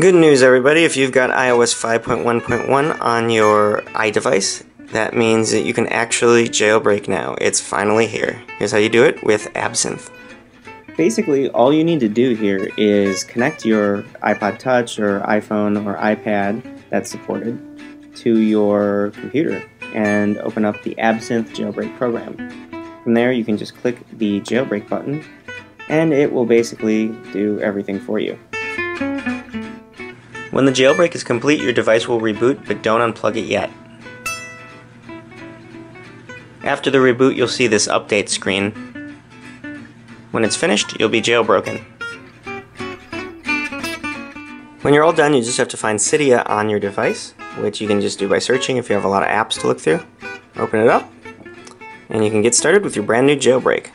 Good news, everybody. If you've got iOS 5.1.1 on your iDevice, that means that you can actually jailbreak now. It's finally here. Here's how you do it with Absinthe. Basically, all you need to do here is connect your iPod Touch or iPhone or iPad that's supported to your computer and open up the Absinthe jailbreak program. From there, you can just click the jailbreak button and it will basically do everything for you. When the jailbreak is complete, your device will reboot, but don't unplug it yet. After the reboot, you'll see this update screen. When it's finished, you'll be jailbroken. When you're all done, you just have to find Cydia on your device, which you can just do by searching if you have a lot of apps to look through. Open it up, and you can get started with your brand new jailbreak.